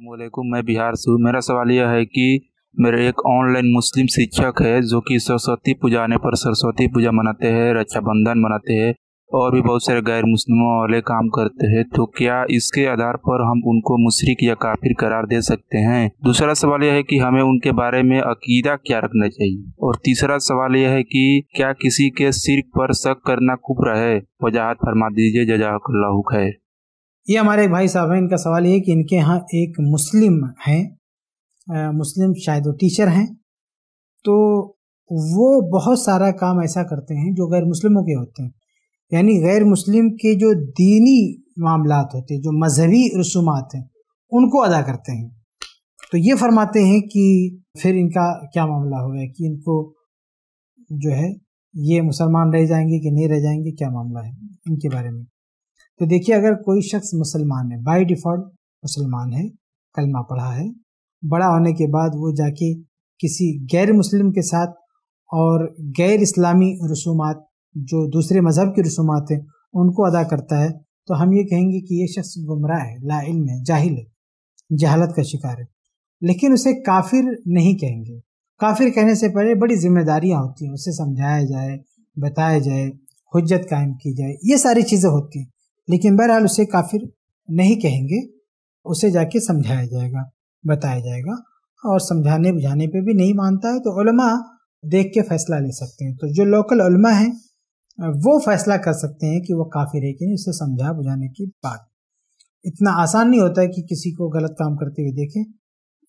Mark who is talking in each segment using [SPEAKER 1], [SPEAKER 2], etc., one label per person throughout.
[SPEAKER 1] वालेकुम मैं बिहार से हूँ। मेरा सवाल यह है कि मेरे एक ऑनलाइन मुस्लिम शिक्षक है जो कि सरस्वती पूजा आने पर सरस्वती पूजा मनाते हैं, रक्षाबंधन मनाते हैं और भी बहुत सारे गैर मुस्लिमों वाले काम करते हैं। तो क्या इसके आधार पर हम उनको मुशरिक या काफिर करार दे सकते हैं? दूसरा सवाल यह है कि हमें उनके बारे में अकीदा क्या रखना चाहिए? और तीसरा सवाल यह है कि क्या किसी के सिर पर शक करना कुफर है? वजाहत फरमा दीजिए, जजाकल्लाहु खैर।
[SPEAKER 2] ये हमारे एक भाई साहब हैं, इनका सवाल ये कि इनके यहाँ एक मुस्लिम हैं मुस्लिम शायद वो टीचर हैं तो वो बहुत सारा काम ऐसा करते हैं जो गैर मुस्लिमों के होते हैं। यानी गैर मुस्लिम के जो दीनी मामलात होते हैं, जो मजहबी रसूमात हैं, उनको अदा करते हैं। तो ये फरमाते हैं कि फिर इनका क्या मामला होगा कि इनको जो है, ये मुसलमान रह जाएँगे कि नहीं रह जाएँगे, क्या मामला है इनके बारे में? तो देखिए, अगर कोई शख्स मुसलमान है बाय डिफ़ॉल्ट मुसलमान है, कलमा पढ़ा है, बड़ा होने के बाद वो जाके किसी गैर मुस्लिम के साथ और गैर इस्लामी रसूमात, जो दूसरे मज़हब की रसूमात हैं, उनको अदा करता है तो हम ये कहेंगे कि ये शख्स गुमराह है, ला इल्म है, जाहिल है, जहालत का शिकार है। लेकिन उसे काफिर नहीं कहेंगे। काफिर कहने से पहले बड़ी जिम्मेदारियाँ होती हैं, उसे समझाया जाए, बताया जाए, हुज्जत कायम की जाए, ये सारी चीज़ें होती हैं। लेकिन बहरहाल उसे काफिर नहीं कहेंगे। उसे जाके समझाया जाएगा, बताया जाएगा और समझाने बुझाने पे भी नहीं मानता है तो उलमा देख के फैसला ले सकते हैं। तो जो लोकल उलमा हैं, वो फैसला कर सकते हैं कि वो काफिर है कि नहीं, उसे समझा बुझाने की बात। इतना आसान नहीं होता है कि किसी को गलत काम करते हुए देखें,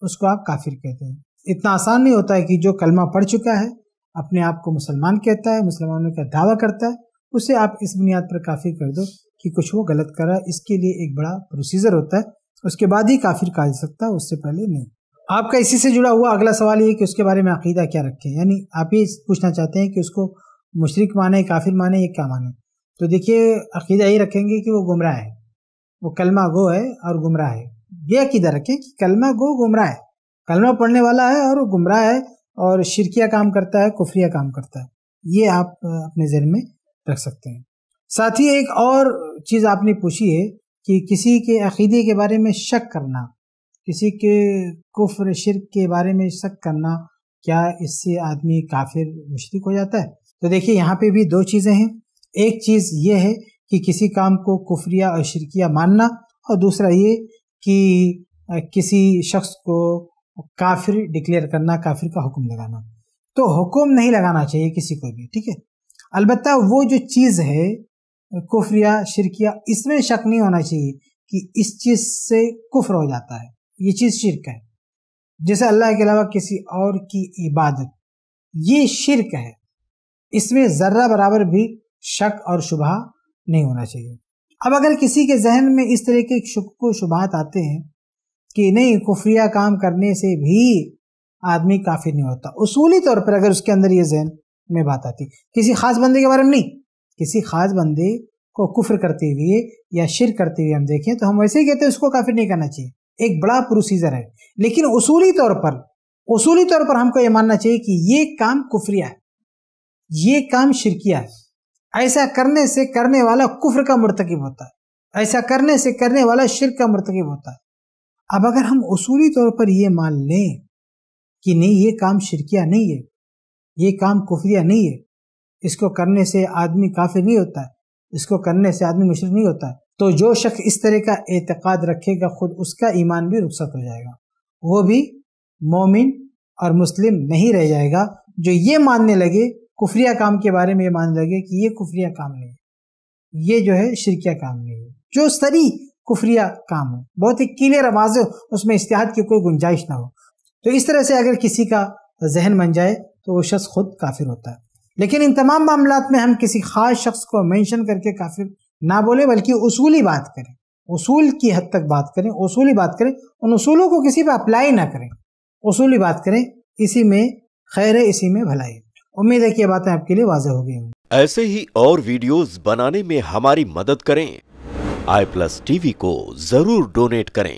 [SPEAKER 2] उसको आप काफिर कहते हैं। इतना आसान नहीं होता है कि जो कलमा पढ़ चुका है, अपने आप को मुसलमान कहता है, मुसलमानों का दावा करता है, उसे आप इस बुनियाद पर काफिर कर दो। कि कुछ वो गलत करा, इसके लिए एक बड़ा प्रोसीजर होता है, उसके बाद ही काफिर कहा जा सकता है, उससे पहले नहीं। आपका इसी से जुड़ा हुआ अगला सवाल ये कि उसके बारे में अकीदा क्या रखें? यानी आप ये पूछना चाहते हैं कि उसको मुशरक माने, काफिर माने, या क्या माने? तो देखिए, अकीदा यही रखेंगे कि वो गुमराह है। वो कलमा गो है और गुमराह है। ये अकीदा रखें कि कलमा गो गुमराह है। कलमा पढ़ने वाला है और वो गुमराह है और शिरकिया काम करता है, कुफरिया काम करता है। ये आप अपने जहन में रख सकते हैं। साथ ही एक और चीज़ आपने पूछी है कि किसी के अकीदे के बारे में शक करना, किसी के कुफ्र शिरक के बारे में शक करना, क्या इससे आदमी काफिर, मुशरक हो जाता है? तो देखिए, यहाँ पे भी दो चीज़ें हैं। एक चीज़ ये है कि किसी काम को कुफरिया और शिरकिया मानना और दूसरा ये कि किसी शख्स को काफिर डिक्लेयर करना, काफिर का हुक्म लगाना। तो हुक्म नहीं लगाना चाहिए किसी को भी, ठीक है? अलबत्ता वो जो चीज़ है कुफरिया, शिरकिया, इसमें शक नहीं होना चाहिए कि इस चीज़ से कुफ्र हो जाता है। ये चीज़ शिरक है। जैसे अल्लाह के अलावा किसी और की इबादत। ये शिरक है। इसमें ज़र्रा बराबर भी शक और शुबा नहीं होना चाहिए। अब अगर किसी के जहन में इस तरह के शुक शुबात आते हैं कि नहीं, कुफरिया काम करने से भी आदमी काफिर नहीं होता। उसूली तौर पर अगर उसके अंदर ये जहन में बात आती। किसी खास बंदे के बारे में नहीं। किसी खास बंदे को कुफ्र करते हुए या शिर करते हुए हम देखें तो हम वैसे ही कहते हैं उसको काफिर नहीं करना चाहिए। एक बड़ा प्रोसीजर है। लेकिन उसूली तौर पर, उसूली तौर पर हमको ये मानना चाहिए कि ये काम कुफरिया है। ये काम शिरकिया है। ऐसा करने से करने वाला कुफ्र का मुर्तकिब होता है। ऐसा करने से करने वाला शिर का मुर्तकिब होता है। अब अगर हम उसूली तौर पर ये मान लें कि नहीं, ये काम शिरकिया नहीं है। ये काम कुफरिया नहीं है। इसको करने से आदमी काफिर नहीं होता है। इसको करने से आदमी मुशरक नहीं होता है। तो जो शख्स इस तरह का एतकाद रखेगा, खुद उसका ईमान भी रुखसत हो जाएगा। वो भी मोमिन और मुस्लिम नहीं रह जाएगा, जो ये मानने लगे, कुफरिया काम के बारे में ये मानने लगे कि ये कुफरिया काम नहीं है। ये जो है, शिरकिया काम नहीं है। जो सरी कुफरिया काम हो। बहुत ही क्लियर आवाज़ हो, उसमें इश्तिहाद की कोई गुंजाइश ना हो। तो इस तरह से अगर किसी का जहन बन जाए तो वो शख्स खुद काफिर होता है। लेकिन इन तमाम मामला में हम किसी खास शख्स को मेंशन करके काफिर ना बोले, बल्कि उसूली बात करें। उसूल की हद तक बात करें, उसूली बात करें, उन उसूलों को किसी पर अप्लाई ना करें। उसूली बात करें, इसी में, खैर है, इसी में भलाई उम्मीद है कि ये बातें आपके लिए वाजह हो गई
[SPEAKER 3] ऐसे ही और वीडियोस बनाने में हमारी मदद करें। आई प्लस टीवी को ज़रूर डोनेट करें।